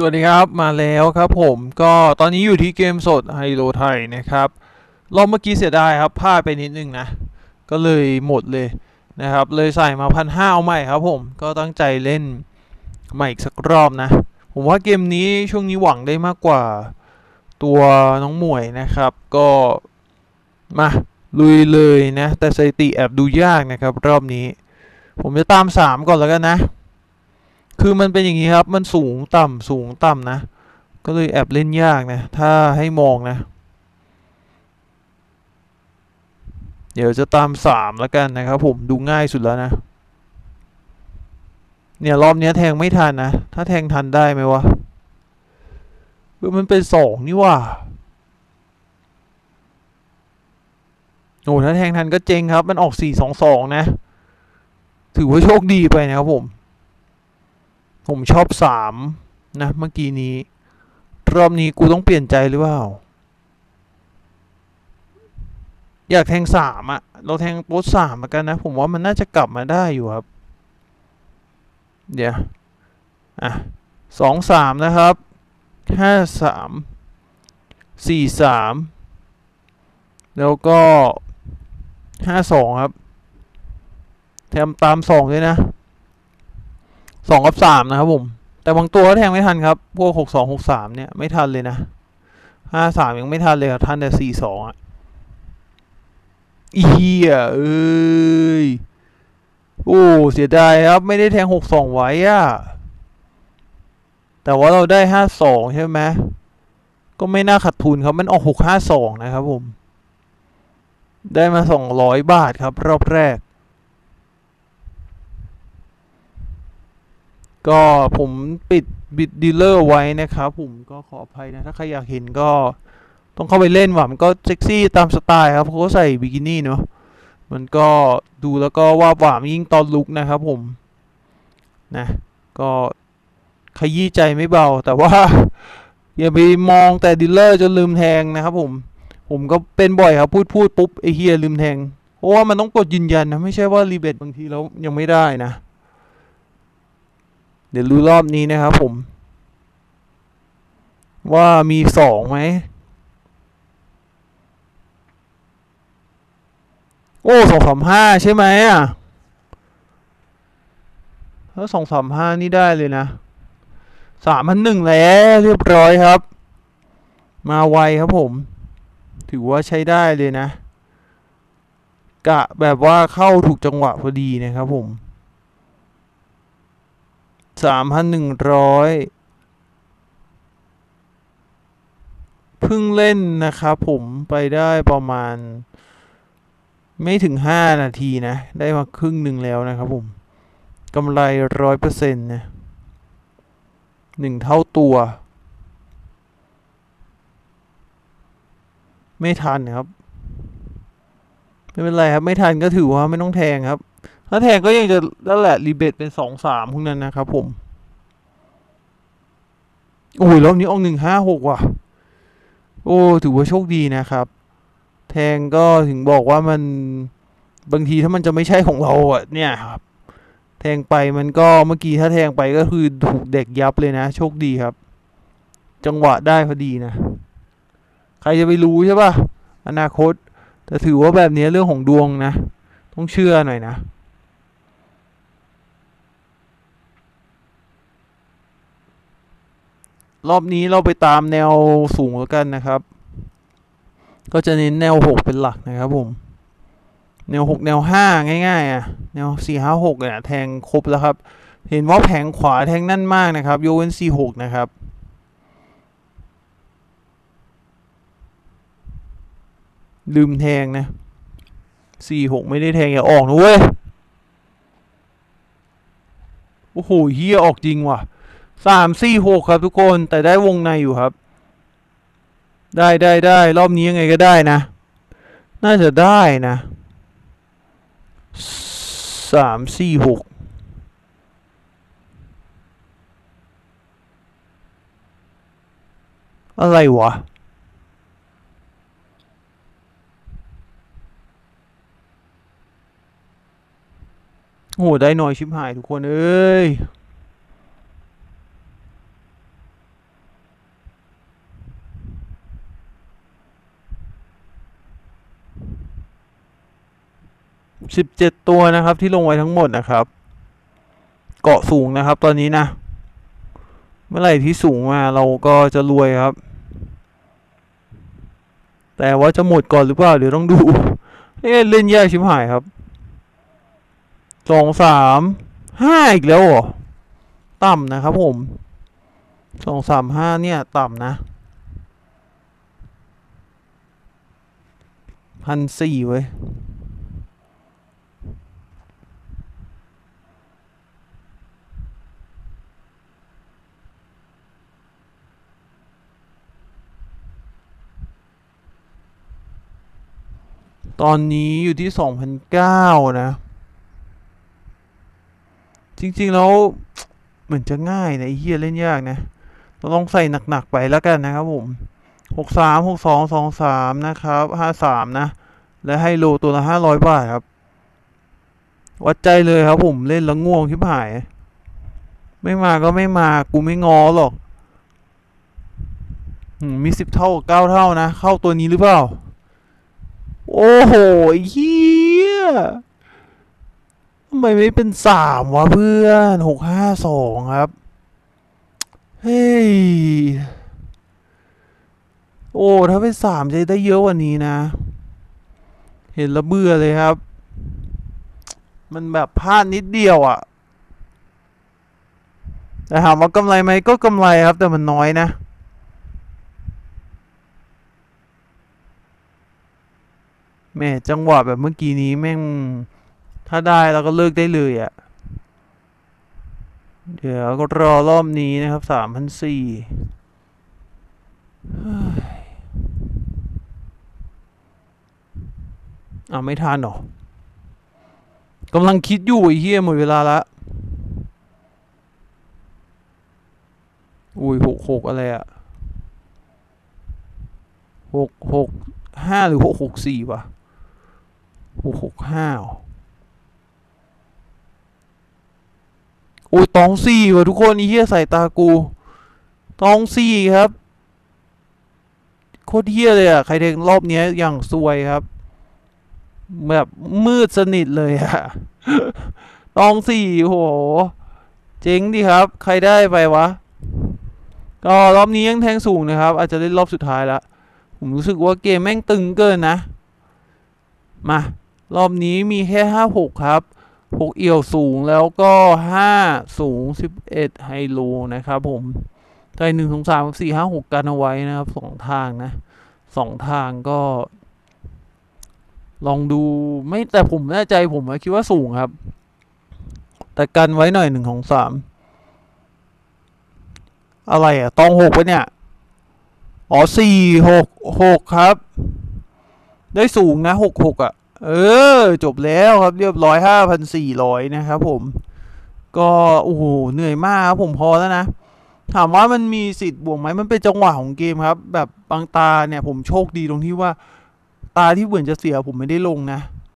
สวัสดีครับมาแล้วครับผมก็ตอนนี้อยู่ที่เกมสดไฮโลไทยนะครับรอบเมื่อกี้เสียดายครับพลาดไปนิดนึงนะ ก็เลยหมดเลยนะครับ เลยใส่มาพันห้าเอาใหม่ครับผมก็ตั้งใจเล่นใหม่อีกสักรอบนะ ผมว่าเกมนี้ช่วงนี้หวังได้มากกว่าตัวน้องหมวยนะครับ ก็มาลุยเลยนะ แต่สถิติแอบดูยากนะครับ รอบนี้ ผมจะตามสามก่อนแล้วกันนะ คือมันเป็นอย่างนี้ครับ มันสูงต่ำสูงต่ำนะ ก็เลยแอบเล่นยากนะ ถ้าให้มองนะ เดี๋ยวจะตามสามแล้วกันนะครับผมดูง่ายสุดแล้วนะ เนี่ยรอบนี้แทงไม่ทันนะ ถ้าแทงทันได้ไหมวะเออมันเป็นสองนี่ว่าโอ้ถ้าแทงทันก็เจงครับ มันออกสี่สองสองนะ ถือว่าโชคดีไปนะครับผม ผมชอบสามนะเมื่อกี้นี้ รอบนี้กูต้องเปลี่ยนใจหรือเปล่า อยากแทงสามอะเราแทงโป๊สามเหมือนกันนะ ผมว่ามันน่าจะกลับมาได้อยู่ครับ เดี๋ยว อะสองสามนะครับห้าสามสี่สามแล้วก็ห้าสองครับแถมตามสองด้วยนะ สองกับสามนะครับผม แต่บางตัวก็แทงไม่ทันครับ พวกหกสองหกสามเนี่ยไม่ทันเลยนะห้าสามยังไม่ทันเลยครับทันแต่สี่สองอะเหี้ยเอ้ย โอ้ เสียดายครับ ไม่ได้แทงหกสองไว้อะแต่ว่าเราได้ห้าสองใช่ไหมก็ไม่น่าขาดทุนครับ มันออกหกห้าสองนะครับผม ได้มาสองร้อยบาทครับ รอบแรก ก็ผมปิดบิด dealer ไว้นะครับผมก็ขออภัยนะถ้าใครอยากเห็นก็ต้องเข้าไปเล่นว่ะมันก็เซ็กซี่ตามสไตล์ครับเขาก็ใส่บิกินี่เนาะมันก็ดูแล้วก็ว่าหวามยิ่งตอนลุกนะครับผมนะก็ขยี้ใจไม่เบา แต่ว่า อย่าไปมองแต่ดีลเลอร์จนลืมแทงนะครับผมผมก็เป็นบ่อยครับพูดพูดปุ๊บไอเฮียลืมแทง เพราะว่ามันต้องกดยืนยันนะ ไม่ใช่ว่ารีเบทบางทีแล้วยังไม่ได้นะ เดี๋ยวรู้รอบนี้นะครับผม ว่ามีสองไหม โอ้สองสามห้าใช่ไหมอะถ้าสองสามห้านี่ได้เลยนะสามพันหนึ่งแล้วเรียบร้อยครับ มาไวครับผม ถือว่าใช้ได้เลยนะ กะแบบว่าเข้าถูกจังหวะพอดีนะครับผม สามพันหนึ่งร้อยเพิ่งเล่นนะครับผมไปได้ประมาณ ไม่ถึงห้านาทีนะ ได้มาครึ่งหนึ่งแล้วนะครับผมกำไรร้อยเปอร์เซ็นต์นะหนึ่งเท่าตัว ไม่ทันครับ ไม่เป็นไรครับ ไม่ทันก็ถือว่าไม่ต้องแทงครับ ถ้าแทงก็ยังจะนั่นแหละรีเบทเป็นสองสามพวกนั้นนะครับผม โอ้ยรอบนี้ออกหนึ่งห้าหกว่ะ โอ้ถือว่าโชคดีนะครับ แทงก็ถึงบอกว่ามันบางทีถ้ามันจะไม่ใช่ของเราอะเนี่ยครับ แทงไปมันก็เมื่อกี้ถ้าแทงไปก็คือถูกเด็กยับเลยนะ โชคดีครับ จังหวะได้พอดีนะ ใครจะไปรู้ใช่ป่ะอนาคตแต่ถือว่าแบบนี้เรื่องของดวงนะ ต้องเชื่อหน่อยนะ รอบนี้เราไปตามแนวสูงแล้วกันนะครับ ก็จะเน้นแนวหกเป็นหลักนะครับผม แนวหกแนวห้าง่ายๆอะ แนวสี่ห้าหกเนี่ยแทงครบแล้วครับ เห็นว่าแผงขวาแทงนั่นมากนะครับโยเว้นสี่หกนะครับลืมแทงนะสี่หกไม่ได้แทงอย่าออกนะเว้ย โอ้โหเฮียออกจริงว่ะ สามสี่หกครับทุกคนแต่ได้วงในอยู่ครับ ได้ได้ได้รอบนี้ยังไงก็ได้นะ น่าจะได้นะสามสี่หกอะไรวะโอ้โหได้น้อยชิบหายทุกคนเอ้ย สิบเจ็ดตัวนะครับที่ลงไว้ทั้งหมดนะครับ เกาะสูงนะครับตอนนี้นะ เมื่อไหร่ที่สูงมาเราก็จะรวยครับ แต่ว่าจะหมดก่อนหรือเปล่าเดี๋ยวต้องดูเอ๊เล่นยากชิบหายครับสองสามห้าอีกแล้วเหรอต่ำนะครับผมสองสามห้าเนี่ยต่ำนะพันสี่เว้ย ตอนนี้อยู่ที่สองพันเก้านะ จริง ๆ แล้ว เหมือนจะง่ายนะไอ้เฮียเล่นยากนะ เราต้องใส่หนัก ๆ ไปแล้วกันนะครับผมหกสามหกสองสองสามนะครับห้าสามนะ และให้โลตัวละห้าร้อยบาทครับ วัดใจเลยครับผมเล่นแล้วง่วงที่หาย ไม่มาก็ไม่มา กูไม่งอหรอกมมีสิบเท่าเก้าเท่านะ เข้าตัวนี้หรือเปล่า โอ้โหเฮียทำไมไม่เป็นสามวะเพื่อนหกห้าสองครับ เฮ้ย โอ้ ถ้าเป็นสามจะได้เยอะกว่านี้นะ เห็นแล้วเบื่อเลยครับ มันแบบพลาดนิดเดียวอะ่ะแต่ถามว่ากำไรไหมก็กำไรครับ แต่มันน้อยนะ แม่จังหวะแบบเมื่อกี้นี้แม่ง ถ้าได้เราก็เลิกได้เลยอะ่ะ เดี๋ยวก็รอรอบนี้นะครับสามพันสี่อ่าไม่ทันหรอกำลังคิดอยู่ไอ้เหี้ยหมดเวลาละอุ้ยหกหกอะไรอะหกหกห้าหรือหกหกสี่วะ หกหกห้าโอ้ยตองสี่ว่ะทุกคนไอ้เหี้ยใส่ตากูตองสี่ครับโคตรเหี้ยเลยอะใครเด็กรอบเนี้ยอย่างซวยครับ แบบมืดสนิทเลยอะตองสี่โหเจ๋งดีครับ ใครได้ไปวะก็รอบนี้ยังแทงสูงนะครับ อาจจะเล่นรอบสุดท้ายละผมรู้สึกว่าเกมแม่งตึงเกินนะ มา รอบนี้มีแค่ห้าหกครับหกเอี่ยวสูงแล้วก็ห้าสูงสิบเอ็ดไฮโลนะครับผมใจหนึ่งสองสามสี่ห้าหกกันเอาไว้นะครับสองทางนะสองทางก็ ลองดูไม่แต่ผมแน่ใจผมคิดว่าสูงครับ แต่กันไว้หน่อยหนึ่งของสามอะไรอะตองหกปะเนี่ย อ๋อสี่หกหกครับ ได้สูงนะหกหกอะ เออ จบแล้วครับเรียบร้อยห้าพันสี่ร้อยนะครับผม ก็โอ้โหเหนื่อยมากครับผมพอแล้วนะ ถามว่ามันมีสิทธิ์บวกไหมมันเป็นจังหวะของเกมครับ แบบบางตาเนี่ยผมโชคดีตรงที่ว่า ตาที่เหมือนจะเสียผมไม่ได้ลงนะ